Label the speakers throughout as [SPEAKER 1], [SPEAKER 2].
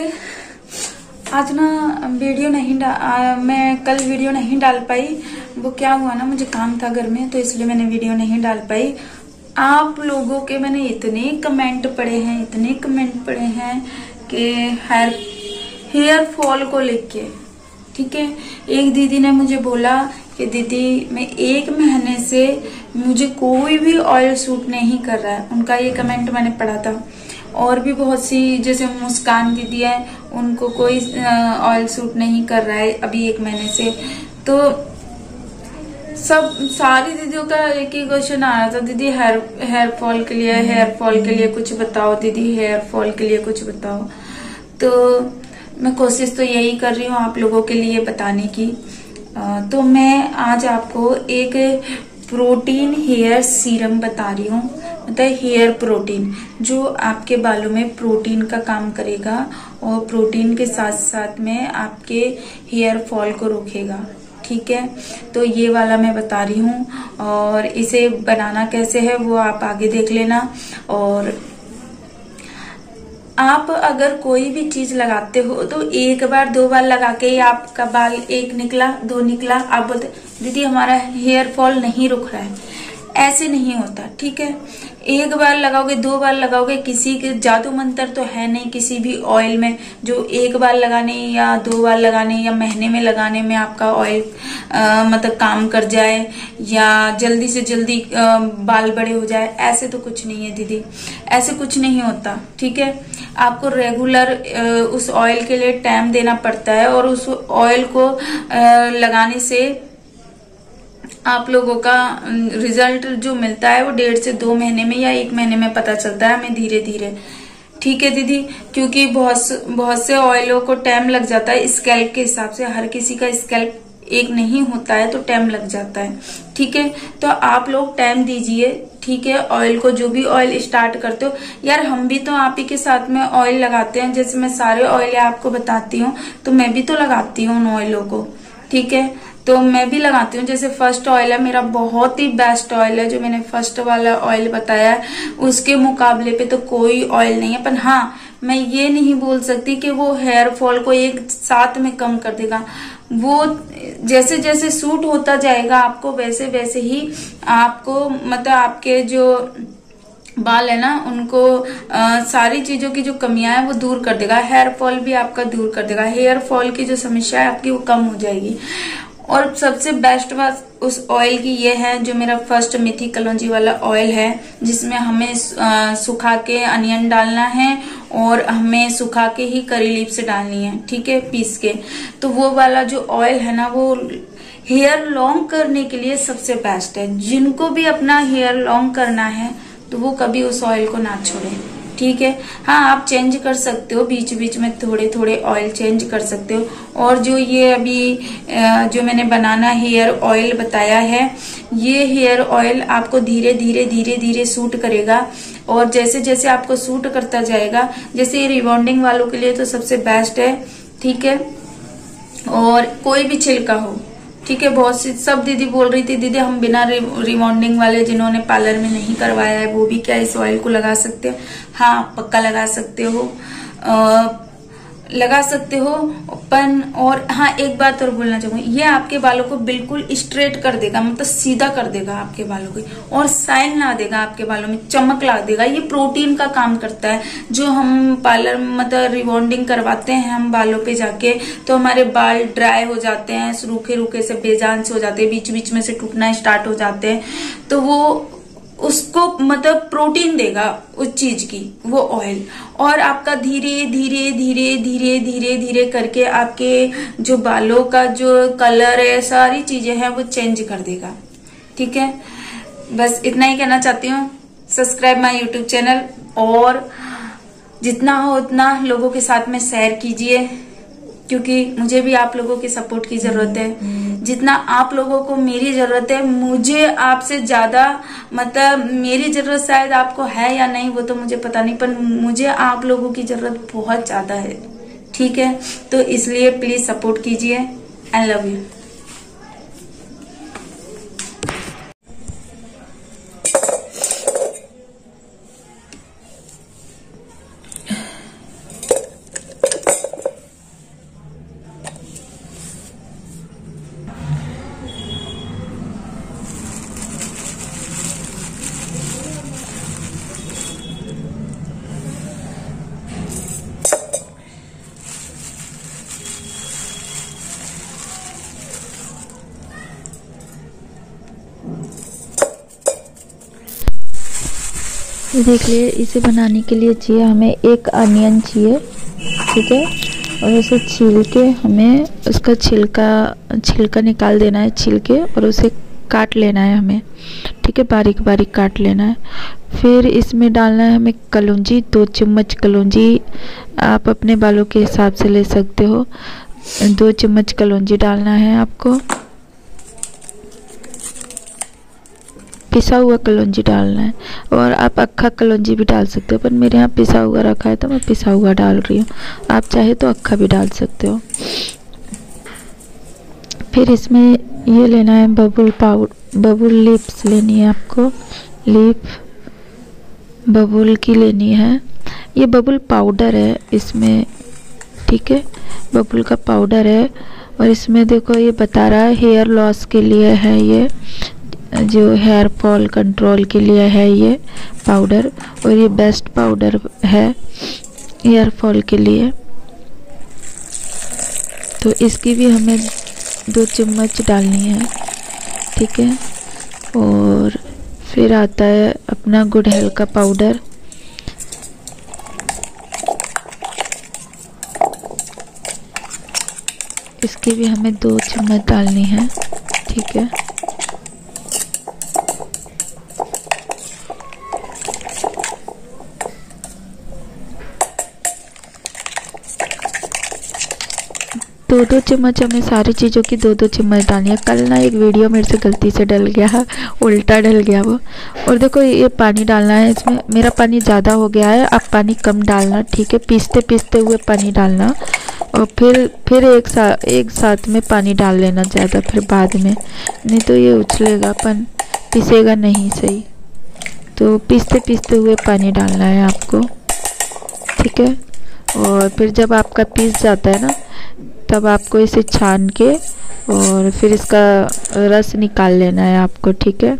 [SPEAKER 1] नमस्ते आज ना वीडियो नहीं आ, मैं कल वीडियो नहीं डाल पाई। वो क्या हुआ ना मुझे काम था घर में तो इसलिए मैंने वीडियो नहीं डाल पाई। आप लोगों के मैंने इतने कमेंट पढ़े हैं इतने कमेंट पढ़े हैं कि हेयर हेयर फॉल को लेके ठीक है? एक दीदी ने मुझे बोला कि दीदी मैं एक महीने से मुझे कोई भी ऑयल सूट नहीं कर रहा है। उनका ये कमेंट मैंने पढ़ा था। और भी बहुत सी, जैसे मुस्कान दीदी है, उनको कोई ऑयल सूट नहीं कर रहा है अभी एक महीने से। तो सब, सारी दीदियों का एक ही क्वेश्चन आ रहा था, दीदी हेयर हेयर फॉल के लिए हेयर फॉल के लिए कुछ बताओ, दीदी हेयर फॉल के लिए कुछ बताओ। तो मैं कोशिश तो यही कर रही हूँ आप लोगों के लिए बताने की। तो मैं आज आपको एक प्रोटीन हेयर सीरम बता रही हूँ। मतलब हेयर प्रोटीन, जो आपके बालों में प्रोटीन का काम करेगा और प्रोटीन के साथ साथ में आपके हेयर फॉल को रोकेगा, ठीक है? तो ये वाला मैं बता रही हूँ और इसे बनाना कैसे है वो आप आगे देख लेना और आप अगर कोई भी चीज़ लगाते हो तो एक बार, दो बार लगा के ही आपका बाल एक निकला, दो निकला, आप बोलते, दीदी, हमारा हेयर फॉल नहीं रुक रहा है। ऐसे नहीं होता ठीक है? एक बार लगाओगे दो बार लगाओगे किसी के जादू मंत्र तो है नहीं किसी भी ऑयल में जो एक बार लगाने या दो बार लगाने या महीने में लगाने में आपका ऑयल मतलब काम कर जाए या जल्दी से जल्दी आ, बाल बड़े हो जाए ऐसे तो कुछ नहीं है दीदी। ऐसे कुछ नहीं होता ठीक है? आपको रेगुलर उस ऑयल के लिए टाइम देना पड़ता है और उस ऑयल को लगाने से आप लोगों का रिज़ल्ट जो मिलता है वो डेढ़ से दो महीने में या एक महीने में पता चलता है हमें धीरे धीरे ठीक है दीदी? क्योंकि बहुत बहुत से ऑयलों को टाइम लग जाता है स्कैल्प के हिसाब से। हर किसी का स्कैल्प एक नहीं होता है तो टाइम लग जाता है। ठीक है? तो आप लोग टाइम दीजिए, ठीक है? ऑयल को जो भी ऑयल स्टार्ट करते हो। यार, हम भी तो आप ही के साथ में ऑयल लगाते हैं। जैसे मैं सारे ऑयल आपको बताती हूँ तो मैं भी तो लगाती हूँ उन ऑयलों को। ठीक है? तो मैं भी लगाती हूँ। जैसे फ़र्स्ट ऑयल है मेरा बहुत ही बेस्ट ऑयल है जो मैंने फ़र्स्ट वाला ऑयल बताया। है उसके मुकाबले पे तो कोई ऑयल नहीं है। पर हाँ मैं ये नहीं बोल सकती कि वो हेयर फॉल को एक साथ में कम कर देगा। वो जैसे जैसे सूट होता जाएगा आपको वैसे वैसे ही आपको मतलब आपके जो बाल है ना उनको आ, सारी चीज़ों की जो कमियाँ है वो दूर कर देगा। हेयर फॉल भी आपका दूर कर देगा। हेयर फॉल की जो समस्या है आपकी वो कम हो जाएगी। और सबसे बेस्ट बात उस ऑयल की ये है, जो मेरा फ़र्स्ट मेथी कलौजी वाला ऑयल है, जिसमें हमें सुखा के अनियन डालना है और हमें सुखा के ही करी लीप डालनी है, ठीक है, पीस के। तो वो वाला जो ऑयल है ना, वो हेयर लॉन्ग करने के लिए सबसे बेस्ट है। जिनको भी अपना हेयर लॉन्ग करना है तो वो कभी उस ऑयल को ना छोड़े। ठीक है? हाँ आप चेंज कर सकते हो, बीच बीच में थोड़े थोड़े ऑयल चेंज कर सकते हो। और जो ये अभी जो मैंने बनाना हेयर ऑयल बताया है, ये हेयर ऑयल आपको धीरे धीरे धीरे धीरे सूट करेगा। और जैसे जैसे आपको सूट करता जाएगा, जैसे ये रिबॉन्डिंग वालों के लिए तो सबसे बेस्ट है, ठीक है? और कोई भी छिलका हो। ठीक है बहुत सी सब दीदी बोल रही थी दीदी हम बिना रिमॉन्डिंग वाले जिन्होंने पार्लर में नहीं करवाया है वो भी क्या इस ऑयल को लगा सकते हैं? हाँ पक्का लगा सकते हो। आ, लगा सकते हो, पन और हाँ एक बात और बोलना चाहूँगी। ये आपके बालों को बिल्कुल स्ट्रेट कर देगा मतलब सीधा कर देगा आपके बालों को, और साइन ला देगा आपके बालों में, चमक ला देगा। ये प्रोटीन का काम करता है, जो हम पार्लर मतलब रिबॉन्डिंग करवाते हैं हम बालों पे जाके तो हमारे बाल ड्राई हो जाते हैं रूखे रूखे से बेजान से हो जाते हैं बीच बीच में से टूटना स्टार्ट हो जाते हैं तो वो उसको मतलब प्रोटीन देगा उस चीज़ की, वो ऑयल और आपका धीरे धीरे धीरे धीरे धीरे धीरे करके आपके जो बालों का जो कलर है, सारी चीज़ें हैं, वो चेंज कर देगा। ठीक है? बस इतना ही कहना चाहती हूँ। सब्सक्राइब माई यूट्यूब चैनल और जितना हो उतना लोगों के साथ में शेयर कीजिए। क्योंकि मुझे भी आप लोगों की सपोर्ट की ज़रूरत है। जितना आप लोगों को मेरी ज़रूरत है मुझे आपसे ज़्यादा मतलब मेरी ज़रूरत शायद आपको है या नहीं वो तो मुझे पता नहीं पर मुझे आप लोगों की ज़रूरत बहुत ज़्यादा है। ठीक है? तो इसलिए प्लीज़ सपोर्ट कीजिए। आई लव यू
[SPEAKER 2] देख लिए, इसे बनाने के लिए चाहिए हमें एक अनियन चाहिए, ठीक है? और उसे छील के हमें उसका छिलका छिलका निकाल देना है, छील के, और उसे काट लेना है हमें, ठीक है? बारीक बारीक काट लेना है। फिर इसमें डालना है हमें कलौंजी, दो चम्मच कलौंजी, आप अपने बालों के हिसाब से ले सकते हो। दो चम्मच कलौंजी डालना है आपको। पिसा हुआ कलौंजी डालना है। और आप अक्खा कलौंजी भी डाल सकते हो, पर मेरे यहाँ पिसा हुआ रखा है तो मैं पिसा हुआ डाल रही हूँ। आप चाहे तो अक्खा भी डाल सकते हो। फिर इसमें ये लेना है बबुल पाउडर बबुल लिप्स लेनी है आपको। लिप बबुल की लेनी है। ये बबुल पाउडर है इसमें, ठीक है? बबुल का पाउडर है। और इसमें देखो ये बता रहा है हेयर लॉस के लिए है ये। जो हेयर फॉल कंट्रोल के लिए है ये पाउडर और ये बेस्ट पाउडर है हेयर फॉल के लिए। तो इसकी भी हमें दो चम्मच डालनी है, ठीक है? और फिर आता है अपना गुड़हल का पाउडर इसकी भी हमें दो चम्मच डालनी है, ठीक है? दो दो चम्मच हमें सारी चीज़ों की दो दो चम्मच डालनी है। कल ना एक वीडियो मेरे से गलती से डल गया उल्टा डल गया वो। और देखो, ये पानी डालना है इसमें। मेरा पानी ज़्यादा हो गया है, अब पानी कम डालना, ठीक है? पीसते पीसते हुए पानी डालना। और फिर फिर एक साथ एक साथ में पानी डाल लेना ज़्यादा, फिर बाद में। नहीं तो ये उछलेगा पन पीसेगा नहीं सही। तो पीसते पीसते हुए पानी डालना है आपको। ठीक है? और फिर जब आपका पीस जाता है ना तब आपको इसे छान के और फिर इसका रस निकाल लेना है आपको, ठीक है?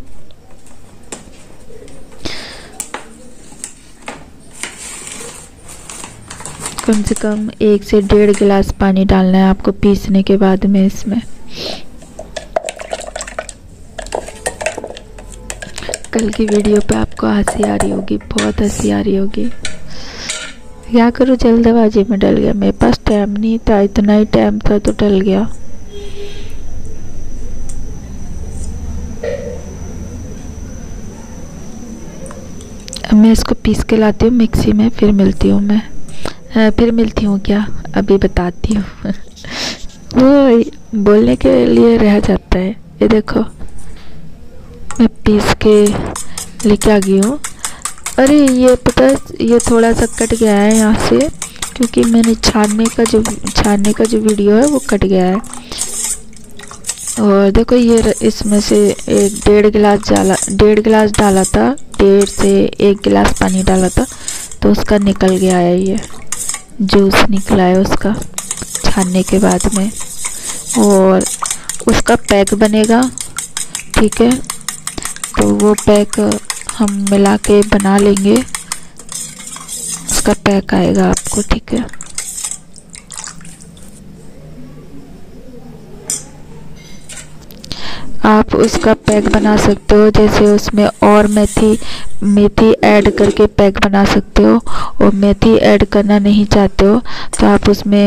[SPEAKER 2] कम से कम एक से डेढ़ गिलास पानी डालना है आपको पीसने के बाद में इसमें। कल की वीडियो पे आपको हँसी आ रही होगी, बहुत हँसी आ रही होगी। क्या करूँ जल्दबाजी में डल गया? मेरे पास टाइम नहीं था इतना ही टाइम था तो डल गया। अब मैं इसको पीस के लाती हूँ मिक्सी में फिर मिलती हूँ मैं। हाँ, फिर मिलती हूँ क्या? अभी बताती हूँ। वो बोलने के लिए रह जाता है। ये देखो मैं पीस के लेके आ गई हूँ। अरे, ये पता है ये थोड़ा सा कट गया है यहाँ से, क्योंकि मैंने छानने का जो छानने का जो वीडियो है वो कट गया है। और देखो, ये इसमें से एक डेढ़ गिलास डाला डेढ़ गिलास डाला था, डेढ़ से एक गिलास पानी डाला था तो उसका निकल गया है ये, जूस निकला है उसका, छानने के बाद में। और उसका पैक बनेगा, ठीक है? तो वो पैक हम मिला के बना लेंगे। उसका पैक आएगा आपको, ठीक है? आप उसका पैक बना सकते हो, जैसे उसमें और मेथी मेथी ऐड करके पैक बना सकते हो, और मेथी ऐड करना नहीं चाहते हो तो आप उसमें